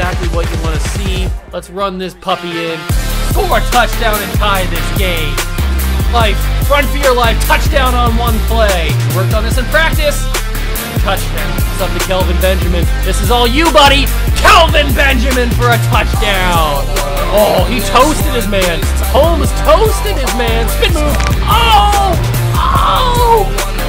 exactly what you want to see. Let's run this puppy in. Score a touchdown and tie this game. Life, run for your life, touchdown on one play. Worked on this in practice. Touchdown. It's up to Kelvin Benjamin. This is all you, buddy. Kelvin Benjamin for a touchdown. Oh, he toasted his man. Holmes toasted his man. Spin move. Oh! Oh!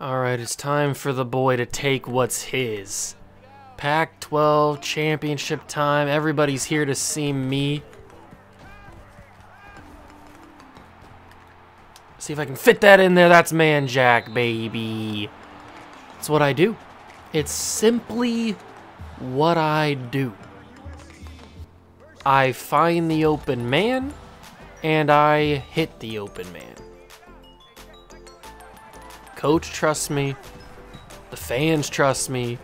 Alright, it's time for the boy to take what's his. Pac 12 championship time. Everybody's here to see me. See if I can fit that in there. That's Manjack, baby. It's what I do. It's simply what I do. I find the open man, and I hit the open man. Coach trusts me. The fans trust me.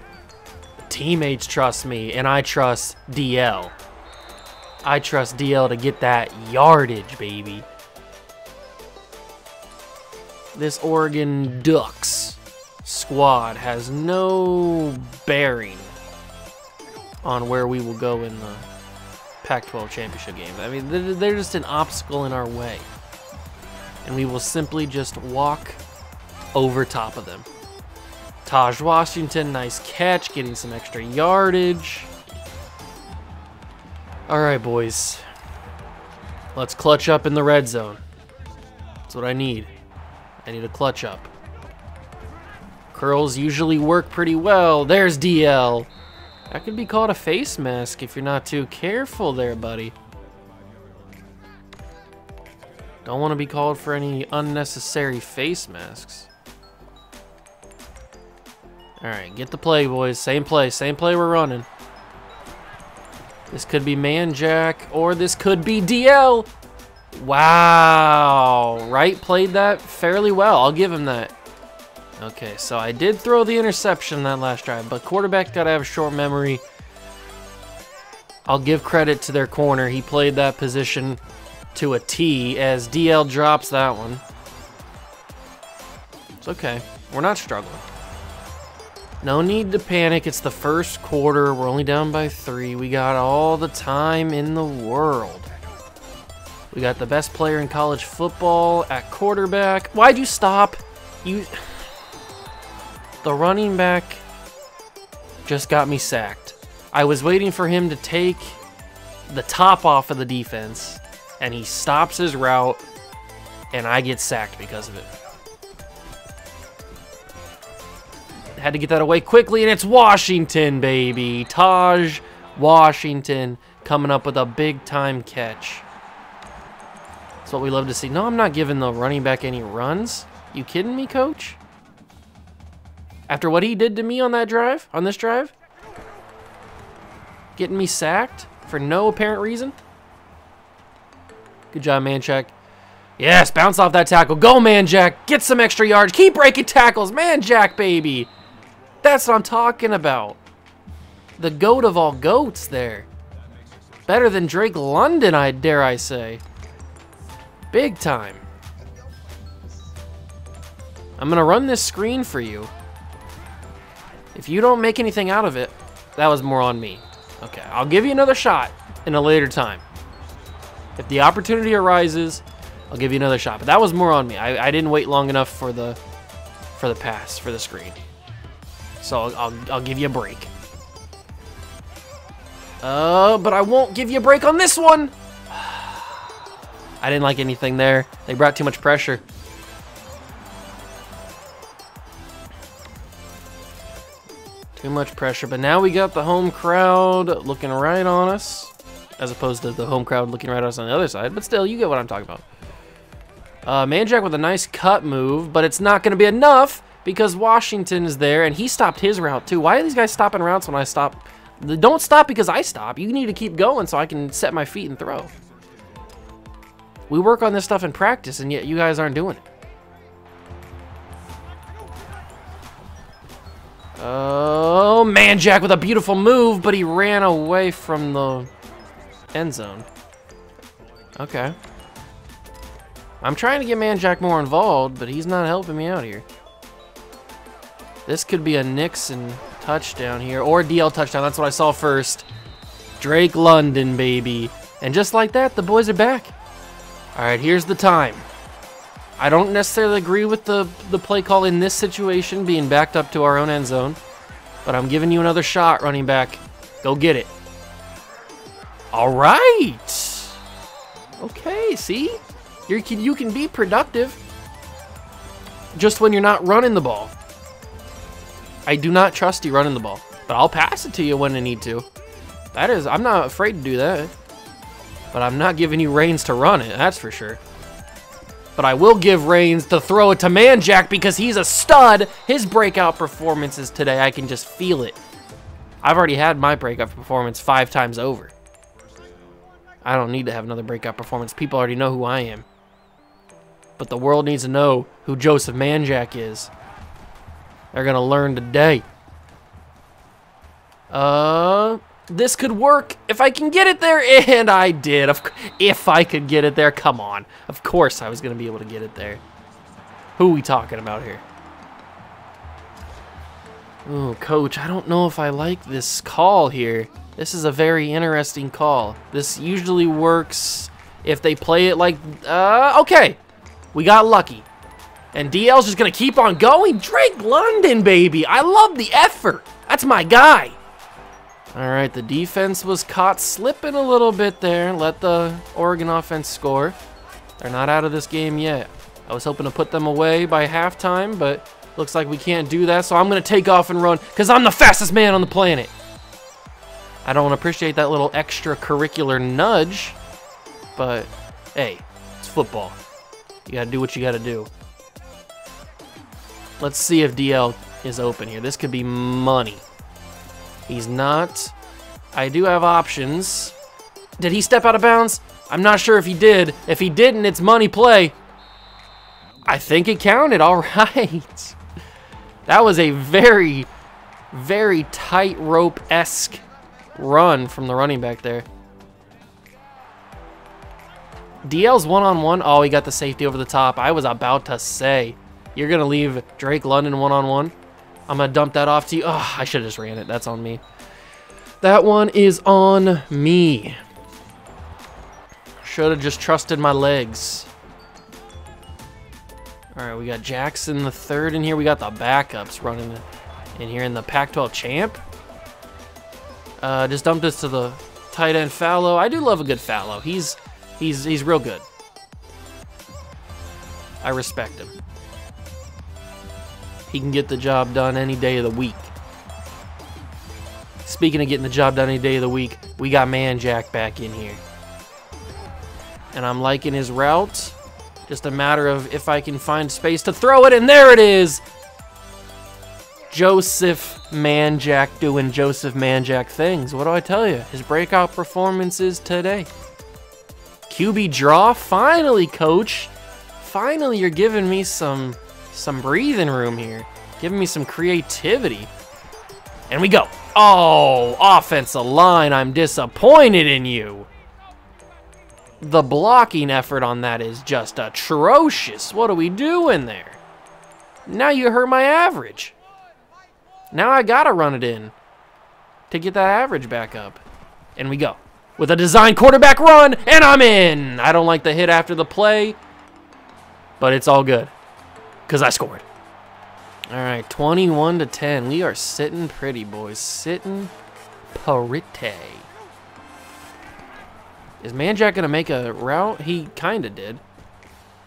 The teammates trust me. And I trust DL. I trust DL to get that yardage, baby. This Oregon Ducks squad has no bearing on where we will go in the Pac-12 championship game. I mean, they're just an obstacle in our way. And we will simply just walk over top of them. Taj Washington, nice catch, getting some extra yardage. All right, boys. Let's clutch up in the red zone. That's what I need. I need a clutch up. Curls usually work pretty well. There's DL. That could be called a face mask if you're not too careful there, buddy. Don't want to be called for any unnecessary face masks. Alright, get the play, boys. Same play. Same play we're running. This could be Manjack, or this could be DL. Wow. Wright played that fairly well. I'll give him that. Okay, so I did throw the interception that last drive, but quarterback got to have a short memory. I'll give credit to their corner. He played that position to a T as DL drops that one. It's okay. We're not struggling. No need to panic. It's the first quarter. We're only down by three. We got all the time in the world. We got the best player in college football at quarterback. Why'd you stop? You. The running back just got me sacked. I was waiting for him to take the top off of the defense, and he stops his route, and I get sacked because of it. Had to get that away quickly, and it's Washington, baby. Taj Washington coming up with a big-time catch. That's what we love to see. No, I'm not giving the running back any runs. You kidding me, coach? After what he did to me on that drive, on this drive? Getting me sacked for no apparent reason? Good job, Manjack. Yes, bounce off that tackle. Go, Manjack. Get some extra yards. Keep breaking tackles. Manjack, baby. That's what I'm talking about. The goat of all goats there. Better than Drake London, I dare I say. Big time. I'm going to run this screen for you. If you don't make anything out of it, that was more on me. Okay, I'll give you another shot in a later time. If the opportunity arises, I'll give you another shot. But that was more on me. I, I didn't wait long enough for the for the pass, for the screen. So I'll, I'll, I'll give you a break. Uh, but I won't give you a break on this one. I didn't like anything there. They brought too much pressure. Too much pressure. But now we got the home crowd looking right on us. As opposed to the home crowd looking right at us on the other side. But still, you get what I'm talking about. Uh, Manjack with a nice cut move. But it's not going to be enough because Washington is there, and he stopped his route too. Why are these guys stopping routes when I stop? Don't stop because I stop. You need to keep going so I can set my feet and throw. We work on this stuff in practice, and yet you guys aren't doing it. Oh, man, Jack with a beautiful move, but he ran away from the end zone. Okay. I'm trying to get Manjack more involved, but he's not helping me out here. This could be a Nixon touchdown here, or DL touchdown. That's what I saw first. Drake London, baby. And just like that, the boys are back. All right, here's the time. I don't necessarily agree with the, the play call in this situation, being backed up to our own end zone. But I'm giving you another shot, running back. Go get it. All right. Okay, see? you can, you can be productive just when you're not running the ball. I do not trust you running the ball, but I'll pass it to you when I need to. That is, I'm not afraid to do that. But I'm not giving you reins to run it, that's for sure. But I will give reins to throw it to Manjack because he's a stud. His breakout performances today, I can just feel it. I've already had my breakout performance five times over. I don't need to have another breakout performance. People already know who I am. But the world needs to know who Joseph Manjack is. They're going to learn today. Uh, this could work if I can get it there, and I did. If I could get it there, come on. Of course I was going to be able to get it there. Who are we talking about here? Oh, coach, I don't know if I like this call here. This is a very interesting call. This usually works if they play it like, uh, okay. We got lucky. And DL's just to keep on going. Drake London, baby. I love the effort. That's my guy. All right, the defense was caught slipping a little bit there. Let the Oregon offense score. They're not out of this game yet. I was hoping to put them away by halftime, but looks like we can't do that. So I'm going to take off and run because I'm the fastest man on the planet. I don't appreciate that little extracurricular nudge, but hey, it's football. You got to do what you got to do. Let's see if DL is open here. This could be money. He's not. I do have options. Did he step out of bounds? I'm not sure if he did. If he didn't, it's money play. I think it counted. All right. That was a very, very tight rope-esque run from the running back there. DL's one-on-one. -on -one. Oh, he got the safety over the top. I was about to say. You're going to leave Drake London one-on-one? -on -one? I'm going to dump that off to you. Oh, I should have just ran it. That's on me. That one is on me. Should have just trusted my legs. All right, we got Jackson the third in here. We got the backups running in here in the Pac-12 champ. Uh, just dumped this to the tight end Fallow. I do love a good Fallow. He's he's he's real good. I respect him. He can get the job done any day of the week. Speaking of getting the job done any day of the week, we got Manjack back in here. And I'm liking his route. Just a matter of if I can find space to throw it, and there it is! Joseph Manjack doing Joseph Manjack things. What do I tell you? His breakout performances today. QB draw? Finally, coach. Finally, you're giving me some some breathing room here. Giving me some creativity. And we go. Oh, offensive line, I'm disappointed in you. The blocking effort on that is just atrocious. What are we doing there? Now you hurt my average. Now I gotta run it in to get that average back up. And we go. With a design quarterback run, and I'm in. I don't like the hit after the play, but it's all good because I scored. All right, 21 to 10. We are sitting pretty, boys. Sitting pretty. Is Manjack going to make a route? He kind of did.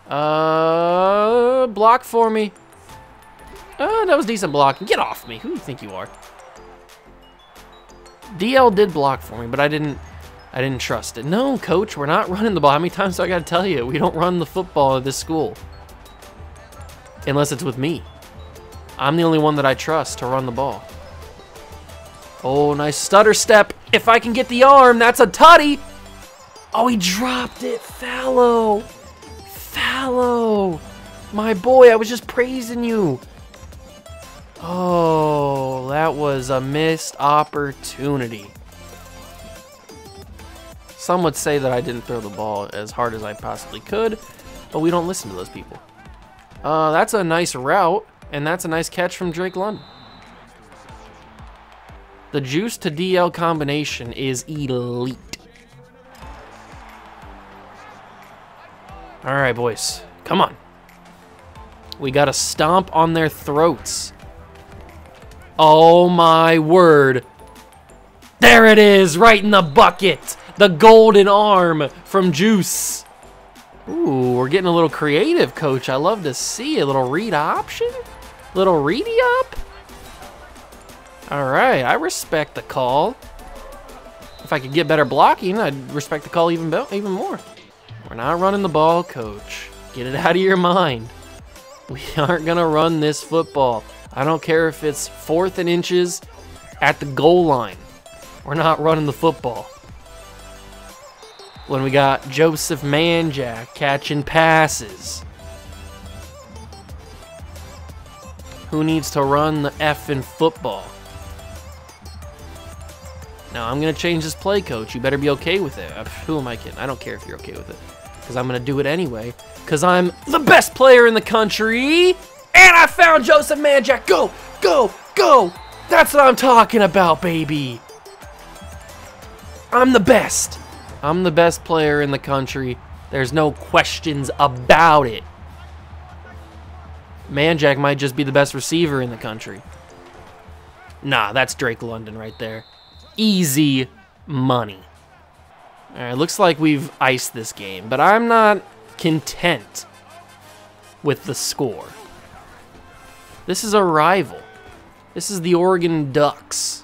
Uh, block for me. Uh, that was decent blocking. Get off me. Who do you think you are? DL did block for me, but I didn't I didn't trust it. No, coach, we're not running the ball. How many times do I got to tell you? We don't run the football at this school. Unless it's with me. I'm the only one that I trust to run the ball. Oh, nice stutter step. If I can get the arm, that's a tutty. Oh, he dropped it. Fallow. Fallow. My boy, I was just praising you. Oh, that was a missed opportunity. Some would say that I didn't throw the ball as hard as I possibly could, but we don't listen to those people. Uh, that's a nice route, and that's a nice catch from Drake London. The juice to DL combination is elite. All right, boys, come on. We got to stomp on their throats. Oh my word. There it is, right in the bucket. The golden arm from Juice. Ooh, we're getting a little creative, coach. I love to see a little read option. Little ready up. All right, I respect the call. If I could get better blocking, I'd respect the call even, even more. We're not running the ball, coach. Get it out of your mind. We aren't going to run this football. I don't care if it's fourth and inches at the goal line. We're not running the football. When we got Joseph Manjack catching passes. Who needs to run the effing football? Now, I'm going to change this play, coach. You better be okay with it. Uh, who am I kidding? I don't care if you're okay with it. Because I'm going to do it anyway. Because I'm the best player in the country. And I found Joseph Manjack. Go, go, go. That's what I'm talking about, baby. I'm the best. I'm the best player in the country. There's no questions about it. Manjack might just be the best receiver in the country. Nah, that's Drake London right there. Easy money. Alright, looks like we've iced this game, but I'm not content with the score. This is a rival. This is the Oregon Ducks.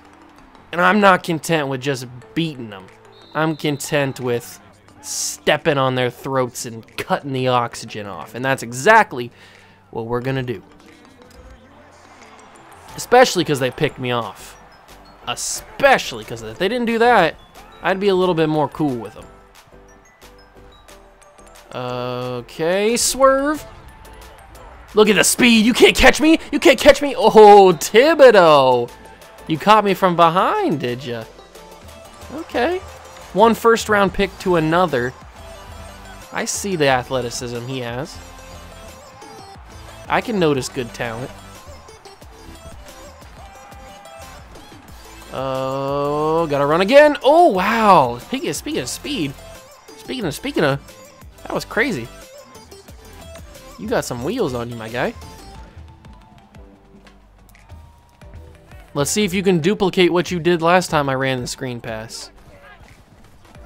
And I'm not content with just beating them. I'm content with stepping on their throats and cutting the oxygen off. And that's exactly what we're going to do. Especially because they picked me off. Especially because if they didn't do that, I'd be a little bit more cool with them. Okay, swerve. Look at the speed. You can't catch me. You can't catch me. Oh, Thibodeau. You caught me from behind, did you? Okay. One first round pick to another. I see the athleticism he has. I can notice good talent. Oh, gotta run again. Oh, wow. Speaking of, speaking of speed, Speaking of, speaking of, that was crazy. You got some wheels on you, my guy. Let's see if you can duplicate what you did last time I ran the screen pass.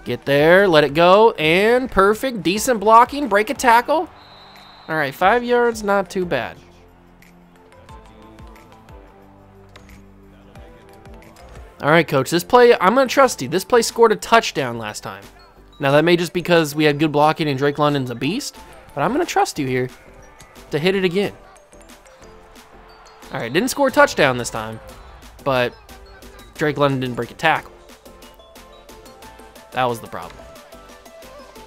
Get there, let it go, and perfect. Decent blocking, break a tackle. All right, five yards, not too bad. All right, coach, this play, I'm going to trust you. This play scored a touchdown last time. Now, that may just because we had good blocking and Drake London's a beast, but I'm going to trust you here to hit it again. All right, didn't score a touchdown this time, but Drake London didn't break a tackle. That was the problem.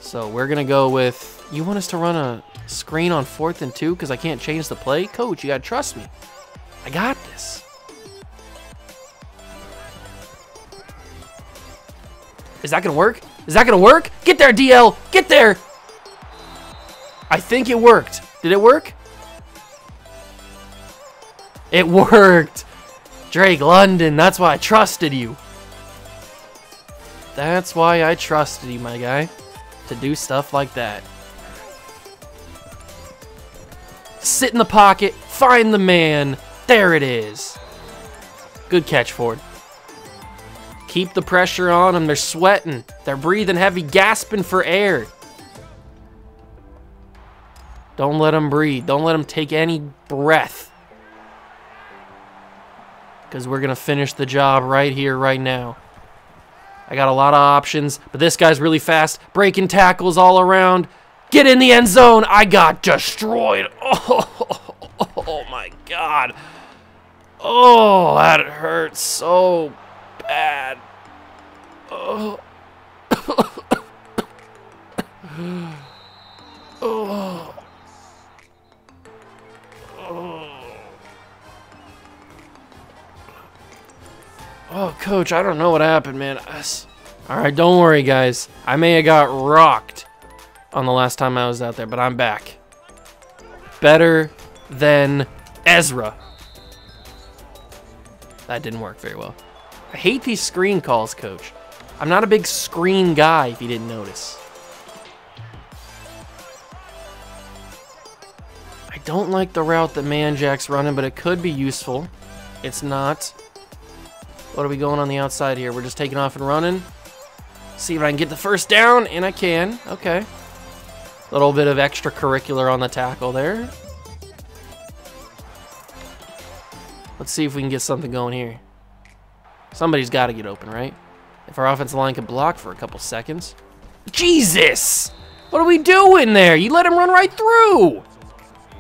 So we're going to go with, you want us to run a screen on fourth and two because I can't change the play? Coach, you got to trust me. I got this. Is that going to work? Is that going to work? Get there, DL. Get there. I think it worked. Did it work? It worked. Drake London, that's why I trusted you. That's why I trusted you, my guy, to do stuff like that. Sit in the pocket, find the man. There it is. Good catch, Ford. Keep the pressure on them. They're sweating. They're breathing heavy, gasping for air. Don't let them breathe. Don't let them take any breath. Because we're going to finish the job right here, right now. I got a lot of options, but this guy's really fast. Breaking tackles all around. Get in the end zone. I got destroyed. Oh, oh my God. Oh, that hurts so bad. Coach, I don't know what happened, man. All right, don't worry, guys. I may have got rocked on the last time I was out there, but I'm back. Better than Ezra. That didn't work very well. I hate these screen calls, coach. I'm not a big screen guy, if you didn't notice. I don't like the route that Manjack's running, but it could be useful. It's not. What are we going on the outside here? We're just taking off and running. See if I can get the first down, and I can. Okay. Little bit of extracurricular on the tackle there. Let's see if we can get something going here. Somebody's got to get open, right? If our offensive line can block for a couple seconds. Jesus! What are we doing there? You let him run right through!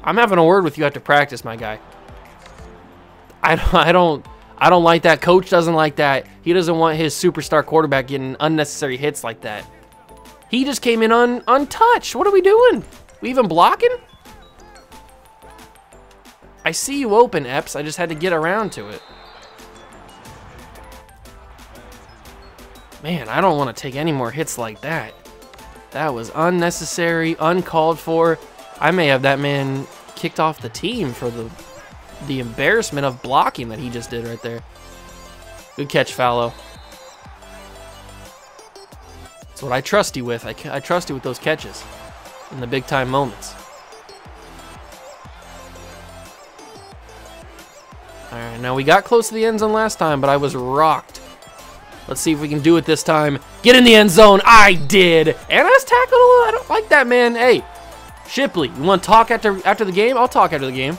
I'm having a word with you after practice, my guy. I don't, I don't, I don't like that. Coach doesn't like that. He doesn't want his superstar quarterback getting unnecessary hits like that. He just came in un untouched. What are we doing? We even blocking? I see you open, Epps. I just had to get around to it. Man, I don't want to take any more hits like that. That was unnecessary, uncalled for. I may have that man kicked off the team for the the embarrassment of blocking that he just did right there. Good catch, Fallow. That's what I trust you with. I, I trust you with those catches in the big time moments. Alright, now we got close to the end zone last time, but I was rocked. Let's see if we can do it this time. Get in the end zone. I did. And I was tackled a little. I don't like that, man. Hey, Shipley, you want to talk after after the game? I'll talk after the game.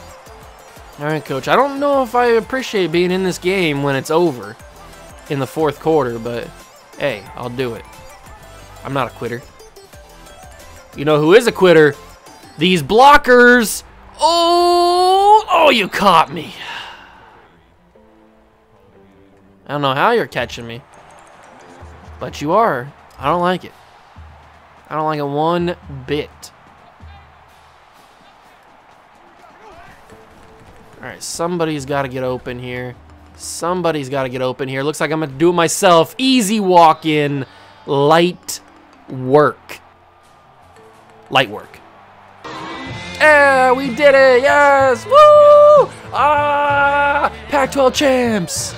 All right, coach. I don't know if I appreciate being in this game when it's over in the fourth quarter, but hey, I'll do it. I'm not a quitter. You know who is a quitter? These blockers. Oh, oh, you caught me. I don't know how you're catching me, but you are. I don't like it. I don't like it one bit. All right, somebody's got to get open here. Somebody's got to get open here. Looks like I'm going to do it myself. Easy walk in. Light work. Light work. Yeah, we did it. Yes. Woo! Ah! Pac-12 champs.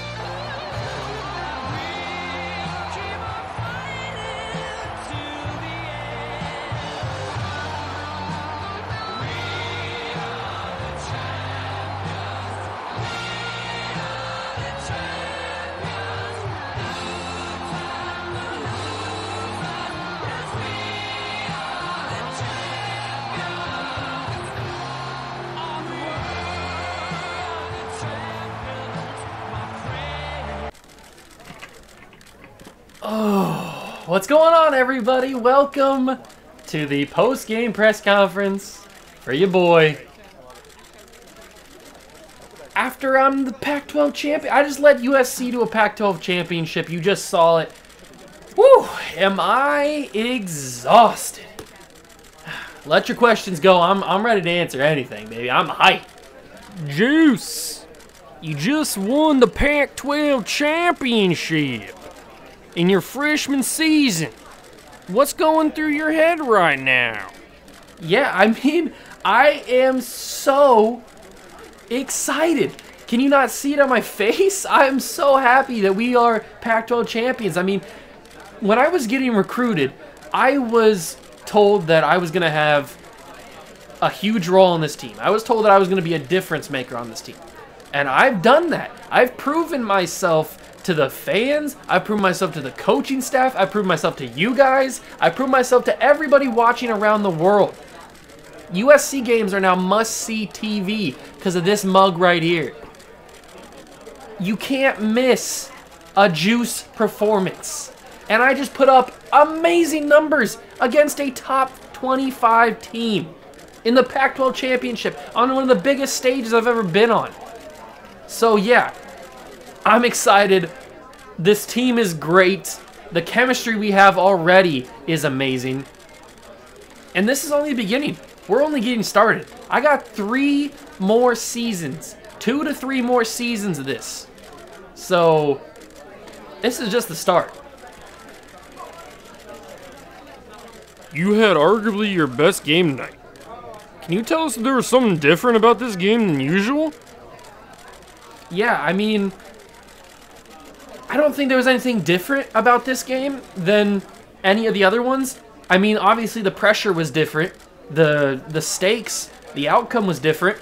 Everybody? Welcome to the post-game press conference for your boy. After I'm the Pac-12 champion, I just led USC to a Pac-12 championship. You just saw it. Woo! Am I exhausted? Let your questions go. I'm, I'm ready to answer anything, baby. I'm hyped. Juice, you just won the Pac-12 championship in your freshman season. What's going through your head right now? Yeah, I mean, I am so excited. Can you not see it on my face? I'm so happy that we are Pac-12 champions. I mean, when I was getting recruited, I was told that I was going to have a huge role on this team. I was told that I was going to be a difference maker on this team. And I've done that. I've proven myself to the fans. I've proven myself to the coaching staff. I've proven myself to you guys. I've proven myself to everybody watching around the world. USC games are now must-see TV because of this mug right here. You can't miss a Juice performance. And I just put up amazing numbers against a top 25 team in the Pac-12 championship on one of the biggest stages I've ever been on. So yeah, I'm excited. This team is great. The chemistry we have already is amazing. And this is only the beginning. We're only getting started. I got three more seasons. Two to three more seasons of this. So, this is just the start. You had arguably your best game night. Can you tell us if there was something different about this game than usual? Yeah, I mean, I don't think there was anything different about this game than any of the other ones. I mean, obviously the pressure was different. The the stakes, the outcome was different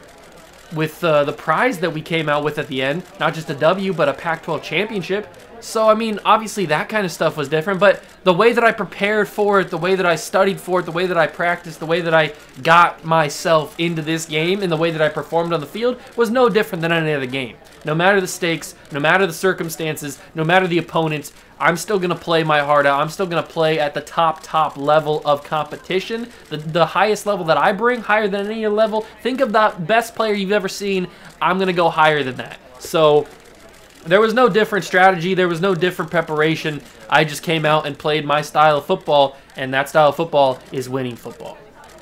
with uh, the prize that we came out with at the end. Not just a W, but a Pac-12 championship. So, I mean, obviously that kind of stuff was different, but the way that I prepared for it, the way that I studied for it, the way that I practiced, the way that I got myself into this game, and the way that I performed on the field was no different than any other game. No matter the stakes, no matter the circumstances, no matter the opponents, I'm still going to play my heart out. I'm still going to play at the top, top level of competition. The, the highest level that I bring, higher than any level. Think of the best player you've ever seen. I'm going to go higher than that. So there was no different strategy. There was no different preparation. I just came out and played my style of football, and that style of football is winning football.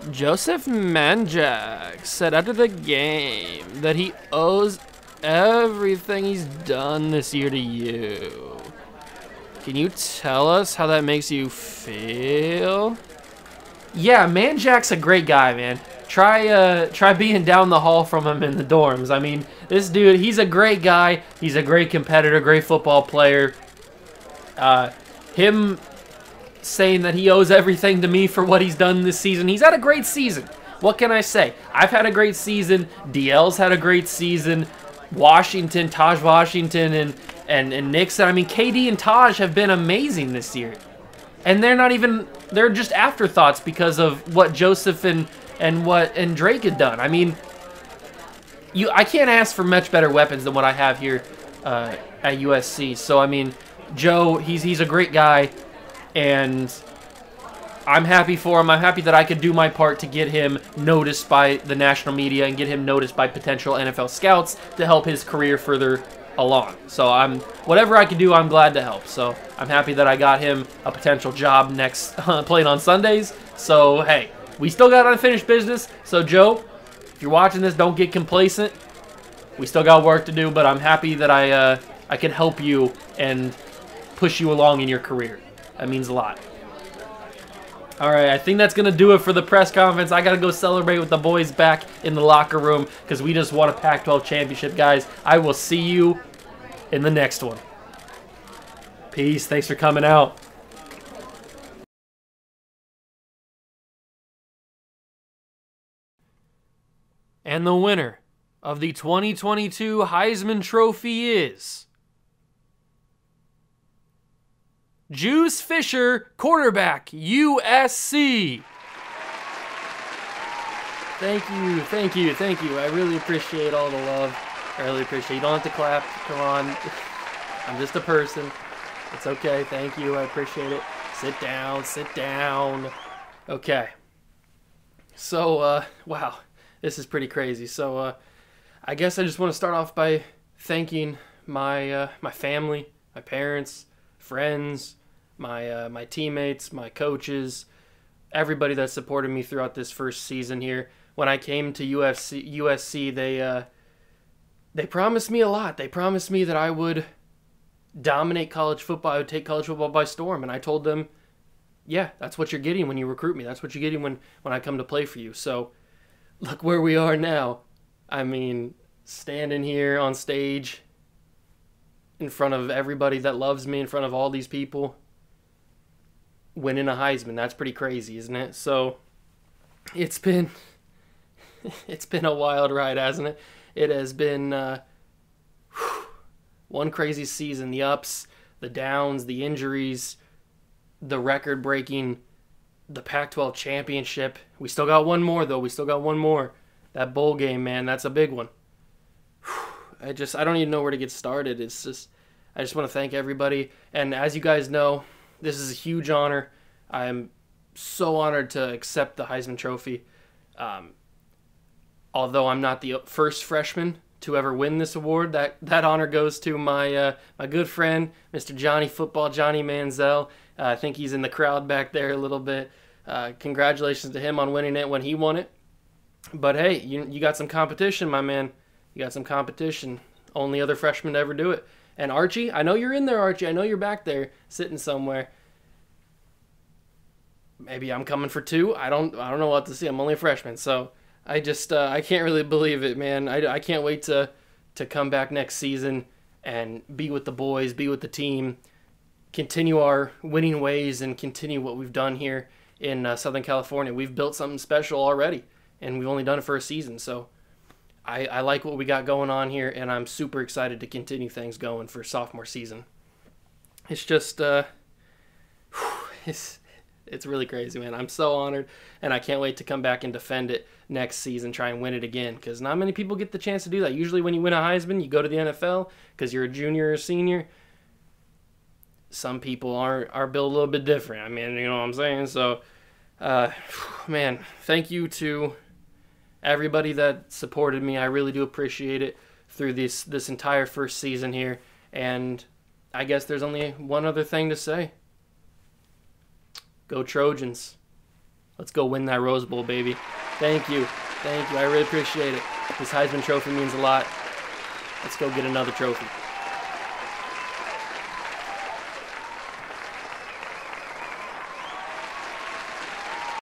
Joseph Manjack said after the game that he owes everything he's done this year to you. Can you tell us how that makes you feel? Yeah, Manjack's a great guy, man. Try uh, try being down the hall from him in the dorms. I mean, this dude, he's a great guy. He's a great competitor, great football player. Uh, him saying that he owes everything to me for what he's done this season. He's had a great season. What can I say? I've had a great season. DL's had a great season. Washington, Taj Washington, and and and Nixon. I mean, KD and Taj have been amazing this year, and they're not even they're just afterthoughts because of what Joseph and and what and Drake had done. I mean, you I can't ask for much better weapons than what I have here uh, at USC. So I mean, Joe, he's he's a great guy, and I'm happy for him. I'm happy that I could do my part to get him noticed by the national media and get him noticed by potential NFL scouts to help his career further along. So I'm whatever I can do, I'm glad to help. So I'm happy that I got him a potential job next uh, playing on Sundays. So hey, we still got unfinished business. So Joe, if you're watching this, don't get complacent. We still got work to do, but I'm happy that I uh, I can help you and push you along in your career. That means a lot. All right, I think that's going to do it for the press conference. I got to go celebrate with the boys back in the locker room because we just won a Pac-12 championship, guys. I will see you in the next one. Peace. Thanks for coming out. And the winner of the 2022 Heisman Trophy is... Juice Fisher, quarterback, USC. Thank you, thank you, thank you. I really appreciate all the love. I really appreciate You don't have to clap. Come on. I'm just a person. It's okay. Thank you. I appreciate it. Sit down, sit down. Okay. So, uh, wow, this is pretty crazy. So, uh, I guess I just want to start off by thanking my uh, my family, my parents, friends, my uh, my teammates, my coaches, everybody that supported me throughout this first season here. When I came to UFC, USC, they uh, they promised me a lot. They promised me that I would dominate college football. I would take college football by storm, and I told them, "Yeah, that's what you're getting when you recruit me. That's what you're getting when when I come to play for you." So, look where we are now. I mean, standing here on stage in front of everybody that loves me, in front of all these people, winning a Heisman. That's pretty crazy, isn't it? So, it's been it's been a wild ride, hasn't it? It has been uh, one crazy season. The ups, the downs, the injuries, the record breaking, the Pac 12 championship. We still got one more, though. We still got one more. That bowl game, man, that's a big one. I just, I don't even know where to get started. It's just, I just want to thank everybody. And as you guys know, this is a huge honor. I'm so honored to accept the Heisman Trophy. Um, although I'm not the first freshman to ever win this award, that that honor goes to my uh, my good friend, Mr. Johnny Football, Johnny Manziel. Uh, I think he's in the crowd back there a little bit. Uh, congratulations to him on winning it when he won it. But hey, you you got some competition, my man. You got some competition. Only other freshman to ever do it. And Archie, I know you're in there, Archie. I know you're back there sitting somewhere. Maybe I'm coming for two. I don't I don't know what to see. I'm only a freshman, so I just uh, I can't really believe it, man. I, I can't wait to to come back next season and be with the boys, be with the team, continue our winning ways, and continue what we've done here in uh, Southern California. We've built something special already, and we've only done it for a season. So I, I like what we got going on here, and I'm super excited to continue things going for sophomore season. It's just uh, it's it's really crazy, man. I'm so honored, and I can't wait to come back and defend it next season, try and win it again. Because not many people get the chance to do that. Usually, when you win a Heisman, you go to the NFL because you're a junior or senior. Some people are are built a little bit different. I mean, you know what I'm saying. So, uh, man, thank you to everybody that supported me. I really do appreciate it through this this entire first season here. And I guess there's only one other thing to say. Go Trojans. Let's go win that Rose Bowl, baby. Thank you. Thank you. I really appreciate it. This Heisman Trophy means a lot. Let's go get another trophy.